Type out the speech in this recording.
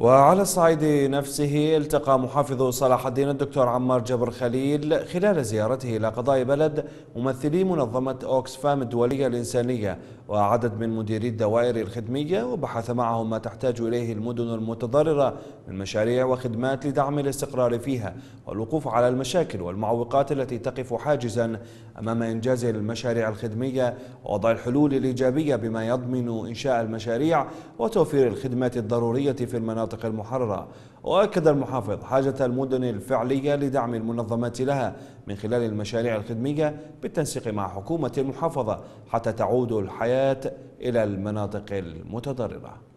وعلى الصعيد نفسه التقى محافظ صلاح الدين الدكتور عمار جبر خليل خلال زيارته إلى قضاء بلد ممثلي منظمة أوكسفام الدولية الإنسانية. وعدد من مديري الدوائر الخدمية وبحث معهم ما تحتاج إليه المدن المتضررة من مشاريع وخدمات لدعم الاستقرار فيها والوقوف على المشاكل والمعوقات التي تقف حاجزا أمام إنجاز المشاريع الخدمية ووضع الحلول الإيجابية بما يضمن إنشاء المشاريع وتوفير الخدمات الضرورية في المناطق المحررة. وأكد المحافظ حاجة المدن الفعلية لدعم المنظمات لها من خلال المشاريع الخدمية بالتنسيق مع حكومة المحافظة حتى تعود الحياة إلى المناطق المتضررة.